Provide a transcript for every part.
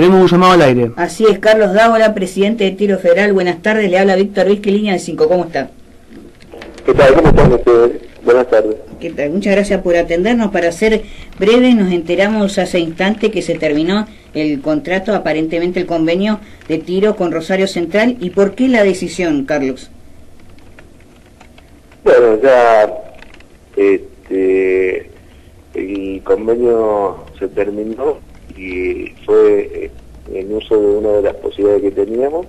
Tenemos un llamado al aire. Así es, Carlos Dávola, presidente de Tiro Federal. Buenas tardes, le habla Víctor Vizque, línea de 5. ¿Cómo está? ¿Qué tal? ¿Cómo están ustedes? Buenas tardes. ¿Qué tal? Muchas gracias por atendernos. Para ser breve, nos enteramos hace instante que se terminó el contrato, aparentemente el convenio de tiro con Rosario Central. ¿Y por qué la decisión, Carlos? Bueno, ya este, el convenio se terminó y fue eh, en uso de una de las posibilidades que teníamos,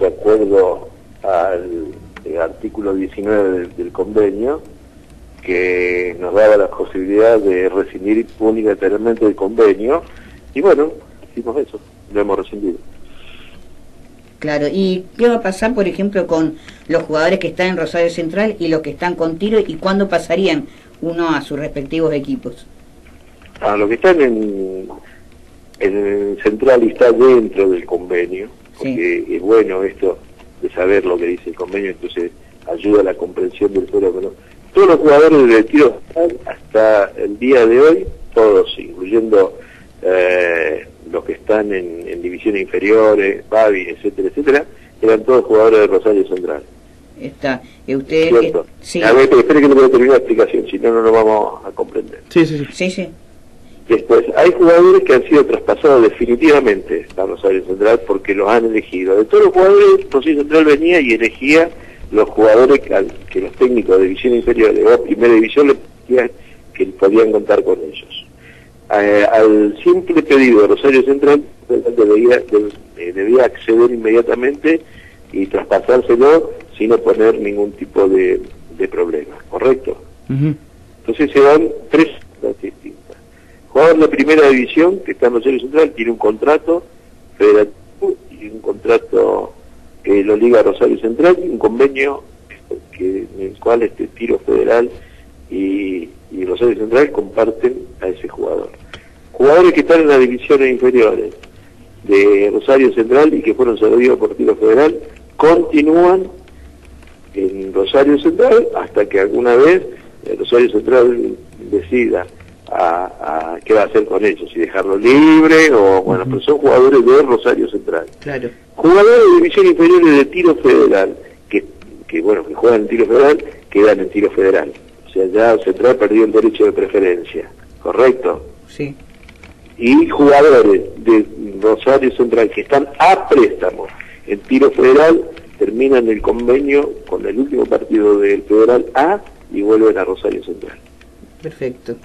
de acuerdo al artículo 19 del convenio, que nos daba la posibilidad de rescindir unilateralmente el convenio, y bueno, hicimos eso, lo hemos rescindido. Claro, ¿y qué va a pasar, por ejemplo, con los jugadores que están en Rosario Central y los que están con Tiro, y cuándo pasarían uno a sus respectivos equipos? A los que están en, en Central y está dentro del convenio, porque es bueno esto de saber lo que dice el convenio, entonces ayuda a la comprensión del juego todos los jugadores del tiro hasta el día de hoy, todos, incluyendo eh, los que están en, divisiones inferiores, Babi, etcétera, etcétera, eran todos jugadores de Rosario Central. Está. ¿Y usted, sí. A ver, espere que le voy a terminar la explicación, si no, no lo vamos a comprender. Sí, sí, sí. sí, sí. Después, hay jugadores que han sido traspasados definitivamente a Rosario Central porque los han elegido. De todos los jugadores, Rosario Central venía y elegía los jugadores que, los técnicos de división inferior de primera división le decían que podían contar con ellos. Eh, al simple pedido de Rosario Central debía, debía acceder inmediatamente y traspasárselo sin oponer ningún tipo de, problema, ¿correcto? Entonces se dan tres. De primera división, que está en Rosario Central, tiene un contrato federativo y un contrato que lo liga Rosario Central y un convenio en el cual este tiro federal y, Rosario Central comparten a ese jugador. Jugadores que están en las divisiones inferiores de Rosario Central y que fueron servidos por tiro federal continúan en Rosario Central hasta que alguna vez Rosario Central decida a, qué va a hacer con ellos, si dejarlo libre o bueno, pero son jugadores de Rosario Central. Claro. Jugadores de división inferior de tiro federal, que, que bueno, que juegan en tiro federal, quedan en tiro federal. O sea, ya Central perdió el derecho de preferencia, ¿correcto? Sí. Y jugadores de Rosario Central que están a préstamo en tiro federal, terminan el convenio con el último partido del Federal A y vuelven a Rosario Central. Perfecto.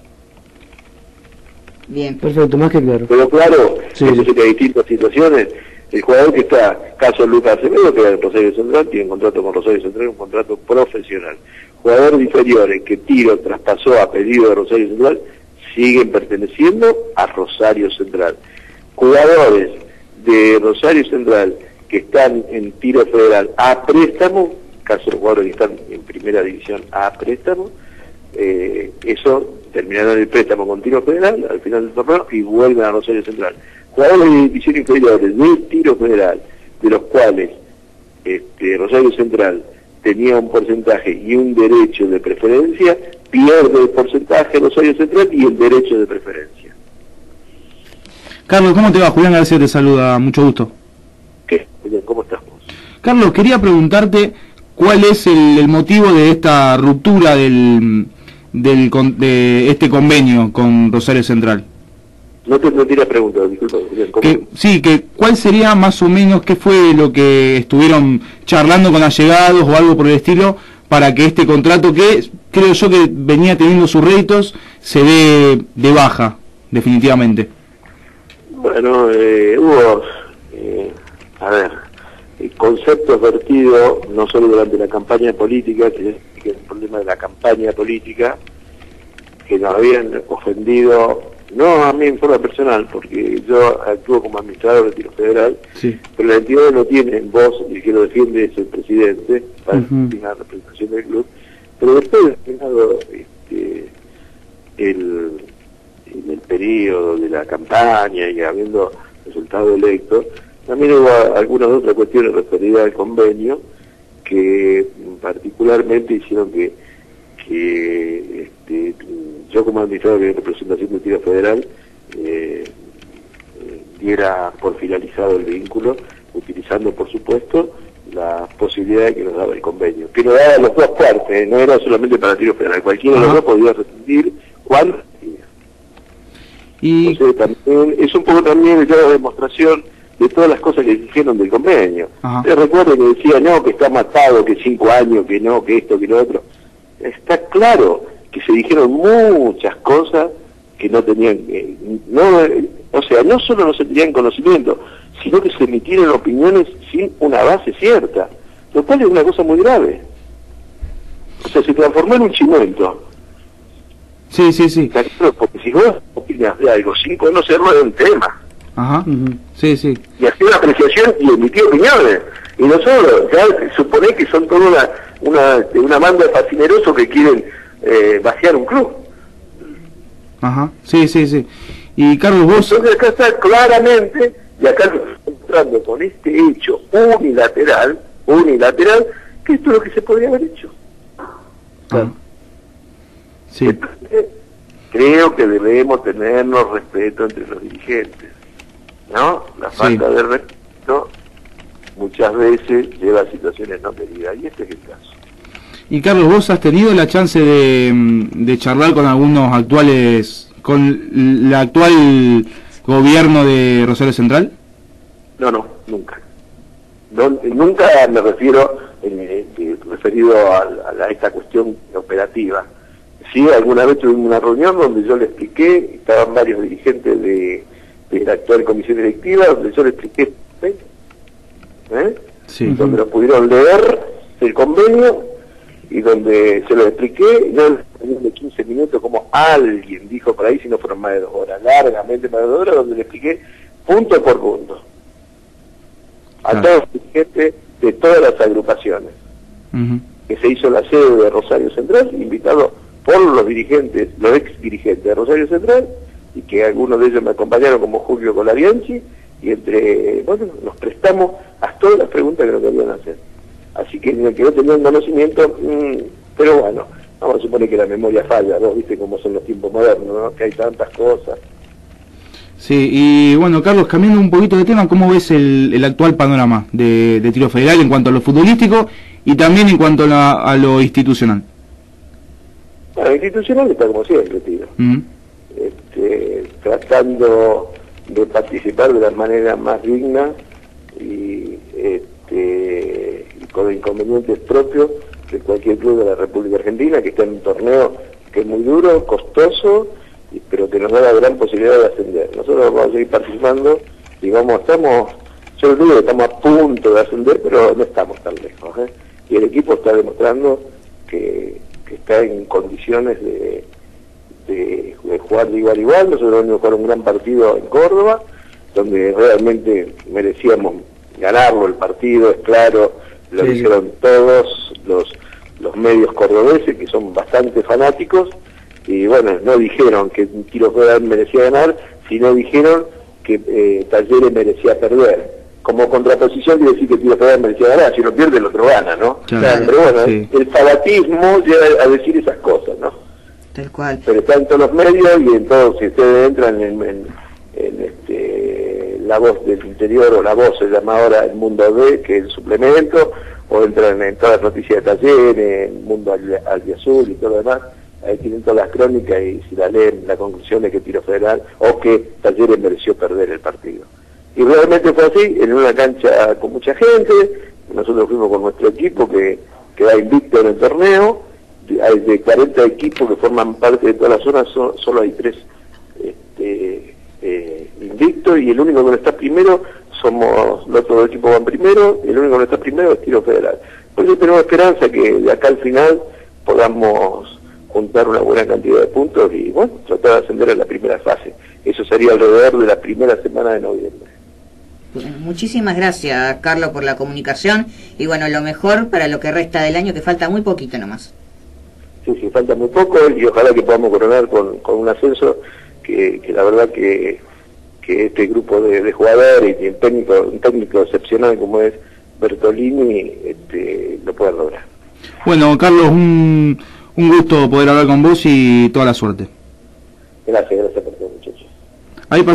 Bien. Perfecto, más que claro. Pero claro, sí, que hay distintas situaciones. El jugador que está, caso Lucas Acevedo, que en Rosario Central, tiene un contrato con Rosario Central, un contrato profesional. Jugadores inferiores que Tiro traspasó a pedido de Rosario Central, siguen perteneciendo a Rosario Central. Jugadores de Rosario Central que están en tiro federal a préstamo, caso de jugadores que están en primera división a préstamo, eh, eso terminarán el préstamo con tiro federal al final del torneo y vuelven a Rosario Central. Jugadores de división inferiores de tiro federal, de los cuales este, Rosario Central tenía un porcentaje y un derecho de preferencia, pierde el porcentaje Rosario Central y el derecho de preferencia. Carlos, ¿cómo te va? Julián García te saluda, mucho gusto. ¿Qué? ¿cómo estás Carlos, quería preguntarte cuál es el motivo de esta ruptura del del, de este convenio con Rosario Central. No te entendí la pregunta, disculpa. Que, sí, que cuál sería más o menos, qué fue lo que estuvieron charlando con allegados o algo por el estilo para que este contrato que creo yo que venía teniendo sus réditos se dé de baja, definitivamente. Bueno, eh, hubo, eh, a ver, conceptos vertidos no solo durante la campaña política, que es el problema de la campaña política, que nos habían ofendido, no a mí en forma personal, porque yo actúo como administrador del tiro federal, pero la entidad no tiene voz y que lo defiende es el presidente, para la representación del club, pero después de este, el, en el periodo de la campaña y habiendo resultado electo, también hubo algunas otras cuestiones referidas al convenio que particularmente hicieron que, este, yo como administrador de representación de tiro federal eh, diera por finalizado el vínculo, utilizando por supuesto la posibilidad que nos daba el convenio, que nos daba las dos partes, no era solamente para tiro federal, cualquiera de los dos podía rescindir cuando y... también, es un poco también ya la demostración de todas las cosas que dijeron del convenio. Te recuerdo que decía, no, que está matado, que cinco años, que no, que esto, que lo otro. Está claro que se dijeron muchas cosas que no tenían, eh, no, o sea, no solo no se tenían conocimiento, sino que se emitieron opiniones sin una base cierta, lo cual es una cosa muy grave. O sea, se transformó en un chimento. Sí, sí, sí. Porque si vos opinas de algo sin conocerlo es un tema. Ajá, sí, sí. Y hacer una apreciación y emitir opiniones. Y nosotros, ya supone que son toda una, una, una banda de fascinerosos que quieren eh, vaciar un club. Ajá, sí, sí, sí. Y Carlos, vos... Entonces acá está claramente, y acá nos encontrando con este hecho unilateral, unilateral, que esto es lo que se podría haber hecho. Sí. creo que debemos tenernos respeto entre los dirigentes, ¿no? La falta de respeto muchas veces lleva a situaciones no queridas, y este es el caso. Y Carlos, ¿vos has tenido la chance de, de charlar con algunos actuales, con el actual gobierno de Rosario Central? No, no, nunca. nunca me refiero, eh, eh, referido a, a, esta cuestión operativa Sí, alguna vez tuvimos una reunión donde yo le expliqué, estaban varios dirigentes de, la actual comisión directiva, donde yo le expliqué, ¿eh? donde lo pudieron leer el convenio y donde se lo expliqué, yo de 15 minutos como alguien dijo por ahí, si no fueron más de dos horas, largamente más de dos horas, donde le expliqué punto por punto a todos los dirigentes de todas las agrupaciones, que se hizo la sede de Rosario Central, invitado por los dirigentes, los ex dirigentes de Rosario Central, y que algunos de ellos me acompañaron como Julio Colarianchi, y entre, bueno, nos prestamos a todas las preguntas que nos querían hacer. Así que el que no tenían conocimiento, mm, pero bueno, vamos a suponer que la memoria falla, ¿no? Viste cómo son los tiempos modernos, ¿no? Que hay tantas cosas. Sí, y bueno, Carlos, cambiando un poquito de tema, ¿cómo ves el, el actual panorama de, de, tiro federal en cuanto a lo futbolístico y también en cuanto a lo institucional? Bueno, institucional está como siempre, tío. Mm. Este, tratando de participar de la manera más digna y, este, con inconvenientes propios de cualquier club de la República Argentina que está en un torneo que es muy duro, costoso, pero que nos da la gran posibilidad de ascender. Nosotros vamos a seguir participando y vamos, estamos, yo digo que estamos a punto de ascender, pero no estamos tan lejos. ¿eh? Y el equipo está demostrando que está en condiciones de, de, jugar de igual a igual. Nosotros venimos a jugar un gran partido en Córdoba, donde realmente merecíamos ganarlo el partido, es claro, lo hicieron todos los, los medios cordobeses, que son bastante fanáticos, y bueno, no dijeron que Tiro Federal merecía ganar, sino dijeron que eh, Talleres merecía perder como contraposición quiere decir que Tiro Federal merecía ganar, si lo pierde el otro gana, ¿no? pero bueno, el fanatismo llega a decir esas cosas, ¿no? Tal cual. Pero está en todos los medios y en todos, si ustedes entran en, este, la voz del interior o la voz se llama ahora el Mundo B, que es el suplemento, o entran en todas las noticias de taller, en el Mundo Azul y todo lo demás, ahí tienen todas las crónicas y si la leen, la conclusión es que Tiro Federal o que Talleres mereció perder el partido. Y realmente fue así, en una cancha con mucha gente, nosotros fuimos con nuestro equipo que, que va invicto en el torneo, hay de 40 equipos que forman parte de toda la zona, solo hay tres este, eh, invictos y el único que no está primero somos, los otros equipos van primero, el único que no está primero es Tiro Federal. Por eso tenemos esperanza que de acá al final podamos juntar una buena cantidad de puntos y bueno, tratar de ascender a la primera fase. Eso sería alrededor de la primera semana de noviembre. Muchísimas gracias, Carlos, por la comunicación y bueno, lo mejor para lo que resta del año, que falta muy poquito nomás. Sí, sí, falta muy poco y ojalá que podamos coronar con, un ascenso que, la verdad que, que este grupo de, jugadores y el técnico, un técnico excepcional como es Bertolini este, lo pueda lograr. Bueno, Carlos, un, un gusto poder hablar con vos y toda la suerte. Gracias, gracias por todo, muchachos. Ahí pasa